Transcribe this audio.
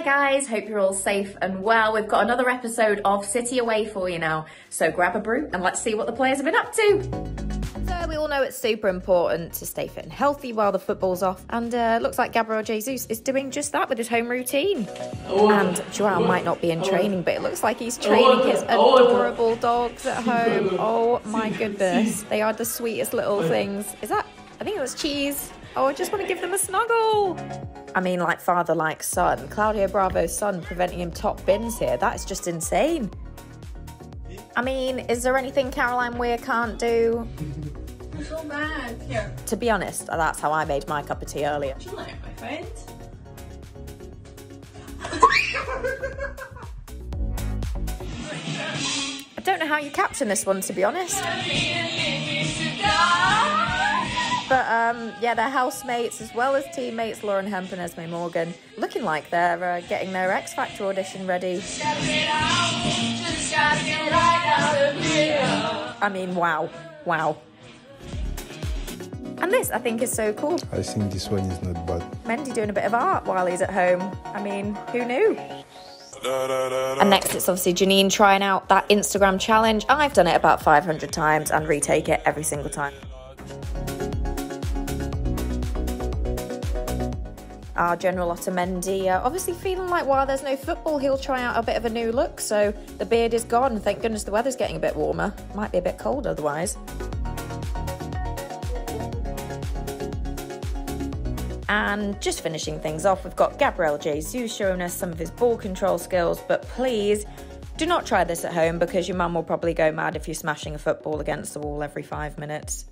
guys, hope you're all safe and well. We've got another episode of City Away for you now. So grab a brew and let's see what the players have been up to. So we all know it's super important to stay fit and healthy while the football's off, and uh, looks like Gabriel Jesus is doing just that with his home routine. And Joao might not be in training, but it looks like he's training his adorable dogs at home. Oh my goodness, they are the sweetest little things. Is that? I think it was cheese. Oh, I just want to give them a snuggle. I mean, like father, like son. Claudio Bravo's son preventing him top bins here. That is just insane. I mean, is there anything Caroline Weir can't do? so bad. Here. To be honest, that's how I made my cup of tea earlier. Do you like my friend? I don't know how you caption this one, to be honest. But um, yeah, they're housemates as well as teammates Lauren Hemp and Esme Morgan, looking like they're uh, getting their X Factor audition ready. I mean, wow, wow. And this, I think, is so cool. I think this one is not bad. Mendy doing a bit of art while he's at home. I mean, who knew? And next, it's obviously Janine trying out that Instagram challenge. I've done it about 500 times and retake it every single time. Our General Otamendi uh, obviously feeling like while there's no football, he'll try out a bit of a new look. So the beard is gone. Thank goodness the weather's getting a bit warmer. Might be a bit cold otherwise. And just finishing things off, we've got Gabriel Jesus showing us some of his ball control skills, but please do not try this at home because your mum will probably go mad if you're smashing a football against the wall every five minutes.